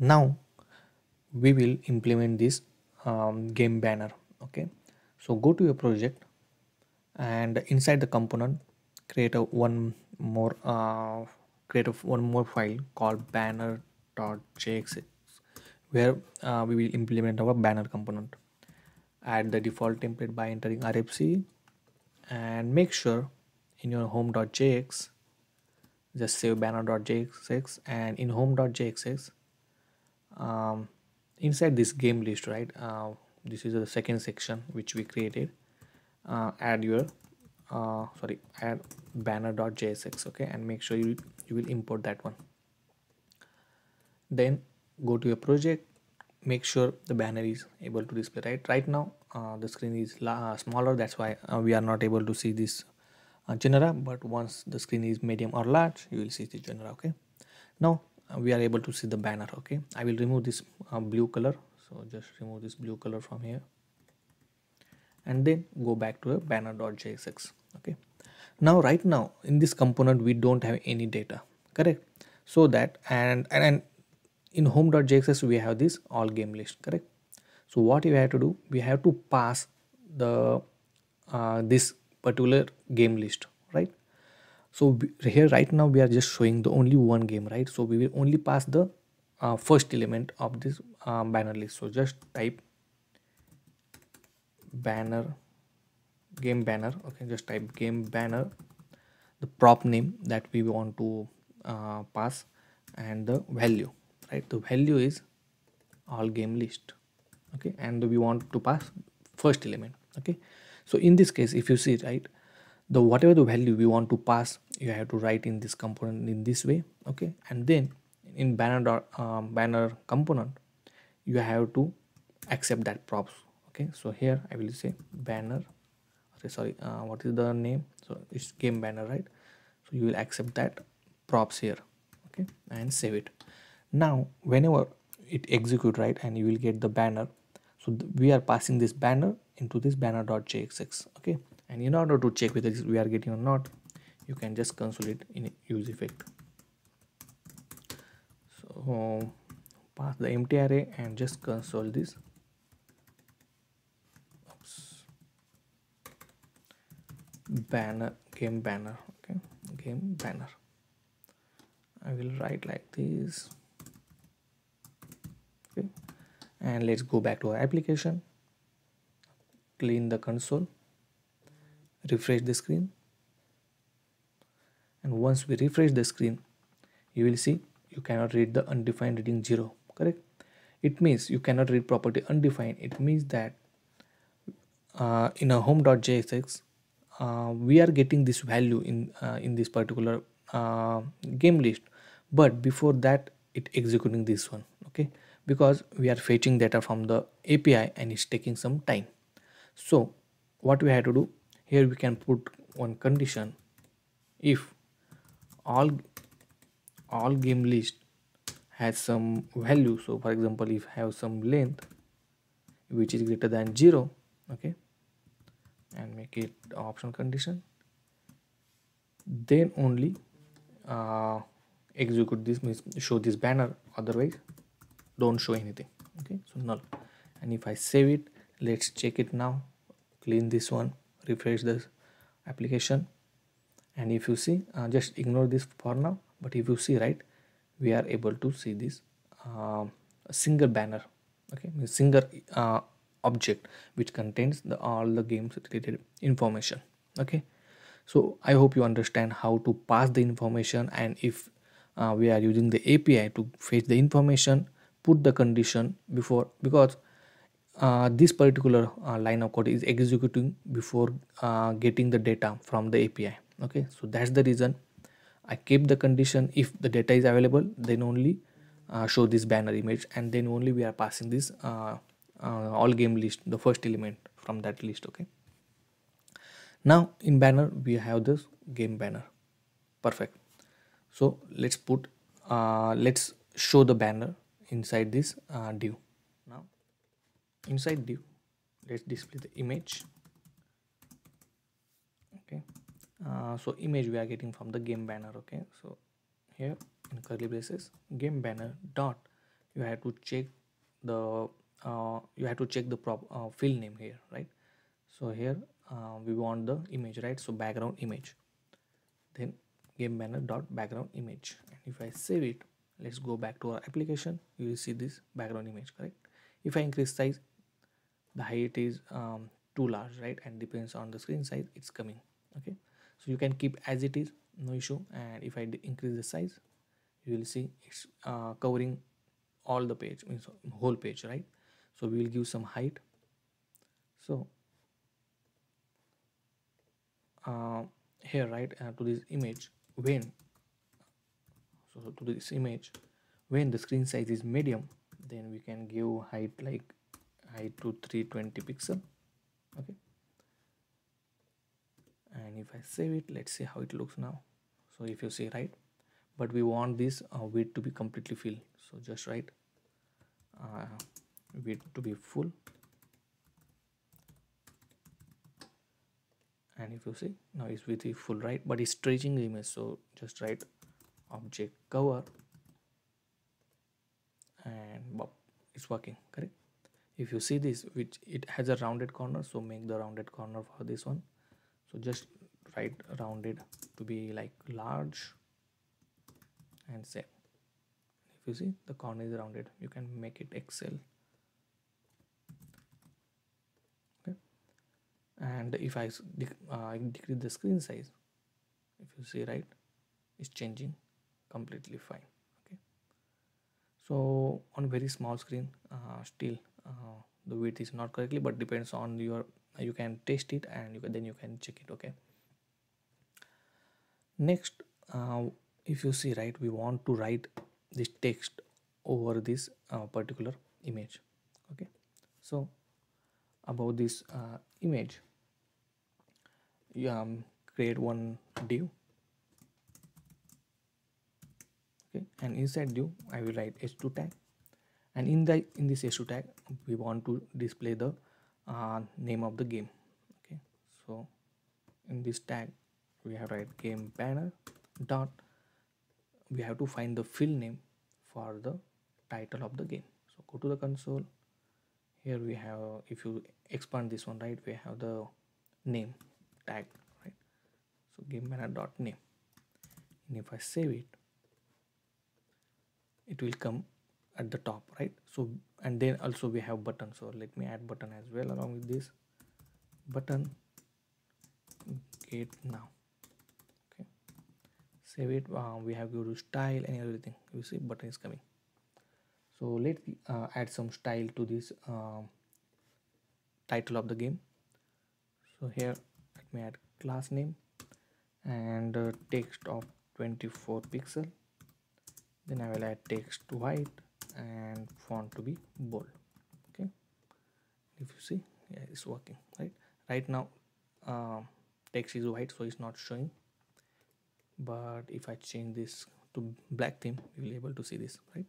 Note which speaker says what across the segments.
Speaker 1: now we will implement this um, game banner okay? So go to your project and inside the component create a one more uh, create a one more file called banner.jsx where uh, we will implement our banner component. Add the default template by entering rfc and make sure in your home.jsx just save banner.jsx and in home.jsx um, inside this game list right uh, this is the second section which we created. Uh, add your uh, sorry add banner.jsx okay and make sure you, you will import that one. Then go to your project make sure the banner is able to display right? Right now uh, the screen is uh, smaller that's why uh, we are not able to see this uh, genera but once the screen is medium or large you will see the genera okay? Now we are able to see the banner okay? I will remove this uh, blue color. So just remove this blue color from here. And then go back to a banner.jsx okay? Now right now in this component we don't have any data correct? So that and and, and in home.js we have this all game list correct? So what we have to do we have to pass the uh, this particular game list so here right now we are just showing the only one game right? So we will only pass the uh, first element of this uh, banner list. So just type banner game banner. Okay just type game banner the prop name that we want to uh, pass and the value right? The value is all game list. Okay and we want to pass first element. Okay so in this case if you see right the whatever the value we want to pass you have to write in this component in this way okay? And then in banner dot, um, banner component you have to accept that props okay? So here i will say banner okay sorry uh, what is the name? So it's game banner right? So you will accept that props here okay? And save it. Now whenever it execute right and you will get the banner so we are passing this banner into this banner.jsx okay and in order to check whether we are getting or not you can just console it in use effect. So pass the empty array and just console this. Oops. banner game banner okay? Game banner. I will write like this. Okay. And let's go back to our application. Clean the console refresh the screen. And once we refresh the screen you will see you cannot read the undefined reading 0 correct? It means you cannot read property undefined. It means that uh, in a home.jsx uh, we are getting this value in uh, in this particular uh, game list. But before that it executing this one okay? Because we are fetching data from the api and it's taking some time. So what we have to do here we can put one condition. If all all game list has some value so for example if have some length which is greater than 0 okay and make it optional condition then only uh, execute this means show this banner. Otherwise don't show anything okay? So null. And if I save it let's check it now. Clean this one refresh this application. And if you see uh, just ignore this for now. But if you see right we are able to see this uh, single banner okay? Single uh, object which contains the all the games related information okay? So i hope you understand how to pass the information. And if uh, we are using the api to fetch the information put the condition before because uh, this particular uh, line of code is executing before uh, getting the data from the API okay so that's the reason I keep the condition. If the data is available then only uh, show this banner image and then only we are passing this uh, all game list the first element from that list okay? Now in banner we have this game banner. Perfect. So let's put let's show the banner inside this div inside div let's display the image. Okay. Uh, so image we are getting from the game banner okay? So here in curly braces game banner dot you have to check the uh, you have to check the prop uh, field name here right? So here uh, we want the image right? So background image. Then game banner dot background image. And if i save it let's go back to our application. You will see this background image correct? If i increase size the height is um, too large right? And depends on the screen size it's coming okay? So you can keep as it is no issue. And if i increase the size you will see it's uh, covering all the page means whole page right? So we will give some height. So uh, here right uh, to this image when so to this image when the screen size is medium then we can give height like height to 320 pixel okay? And if I save it let's see how it looks now. So if you see right? But we want this uh, width to be completely filled so just write uh, width to be full. And if you see now it's with the full right? But it's stretching the image. So just write object cover and it's working correct if you see this which it has a rounded corner so make the rounded corner for this one. So just write rounded to be like large and save if you see the corner is rounded. You can make it xl. Okay. And if i uh, decrease the screen size if you see right it's changing completely fine. Okay. So on very small screen uh, still uh, the width is not correctly but depends on your you can test it and you can, then you can check it okay? Next uh, if you see right we want to write this text over this uh, particular image okay? So about this uh, image you um, create one div okay? And inside div i will write h2 tag and in the in this h2 tag we want to display the uh, name of the game. Okay. So in this tag we have write game banner dot. We have to find the field name for the title of the game. So go to the console. Here we have if you expand this one right we have the name tag right? So game banner dot name. And if i save it it will come at the top right? So and then also we have button. So let me add button as well along with this. Button get now. Okay. Save it. Uh, we have go to style and everything. You see button is coming. So let's uh, add some style to this uh, title of the game. So here let me add class name and uh, text of 24 pixel. Then I will add text white and font to be bold okay? If you see yeah it's working right? Right now uh, text is white so it's not showing. But if I change this to black theme we will be able to see this right?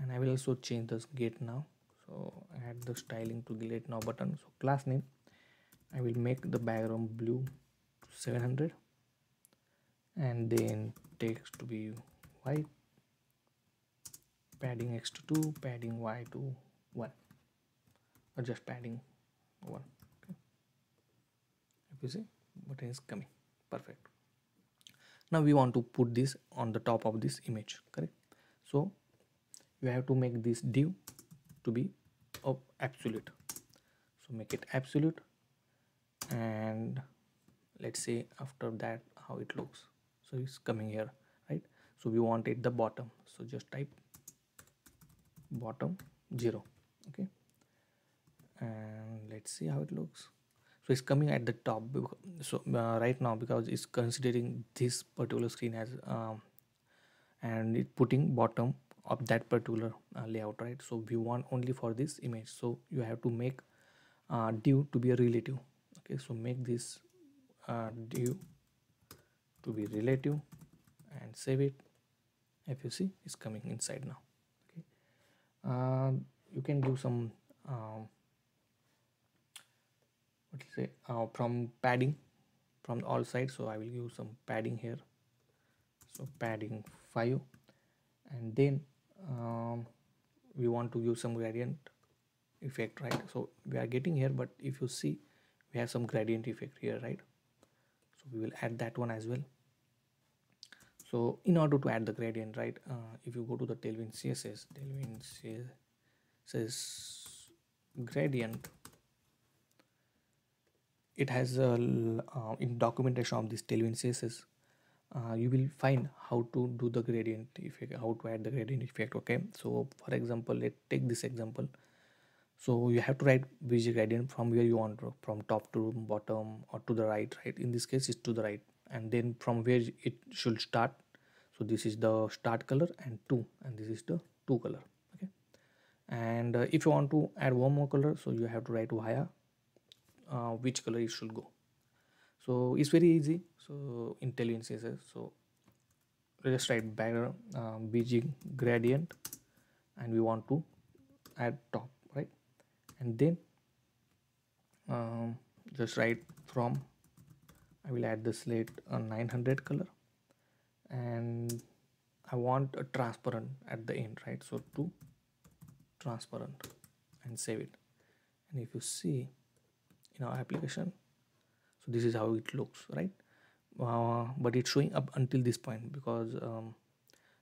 Speaker 1: And I will also change this get now. So add the styling to the get now button. So class name I will make the background blue to 700 and then text to be white padding x to 2 padding y to 1 or just padding 1 okay. If you see button is coming. Perfect. Now we want to put this on the top of this image correct? So you have to make this div to be of absolute. So make it absolute and let's say after that how it looks. So it's coming here right? So we want it the bottom. So just type bottom 0 okay? And let's see how it looks. So it's coming at the top so uh, right now because it's considering this particular screen as um, and it putting bottom of that particular uh, layout right? So we want only for this image. So you have to make uh, div to be a relative okay? So make this uh, div to be relative and save it. If you see it's coming inside now uh, you can do some um, what say? Uh, from padding from all sides. So I will use some padding here. So padding 5 and then um, we want to use some gradient effect right? So we are getting here but if you see we have some gradient effect here right? So we will add that one as well so in order to add the gradient right uh, if you go to the tailwind css tailwind css gradient it has a uh, in documentation of this tailwind css uh, you will find how to do the gradient effect how to add the gradient effect okay? So for example let's take this example. So you have to write which gradient from where you want from top to bottom or to the right right? In this case it's to the right and then from where it should start. So this is the start color and 2 and this is the 2 color okay? And uh, if you want to add one more color so you have to write via uh, which color it should go. So it's very easy. So intelligence says so let's write background uh, bg gradient and we want to add top right? And then um, just write from I will add the slate a 900 color. And I want a transparent at the end right? So to transparent and save it. And if you see in our application so this is how it looks right? Uh, but it's showing up until this point because um,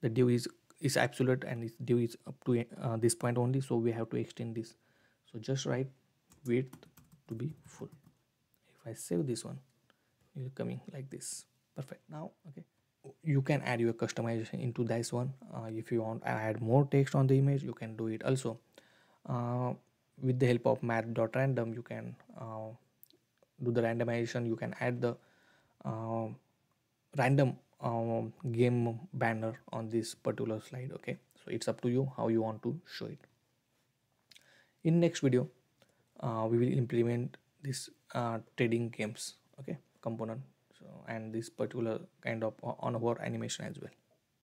Speaker 1: the div is is absolute and its div is up to uh, this point only. So we have to extend this. So just write width to be full. If i save this one it's coming like this. Perfect. Now okay. You can add your customization into this one. Uh, if you want to add more text on the image you can do it also. Uh, with the help of math.random you can uh, do the randomization. You can add the uh, random uh, game banner on this particular slide okay? So it's up to you how you want to show it. In next video uh, we will implement this uh, trading games okay component. So and this particular kind of on our animation as well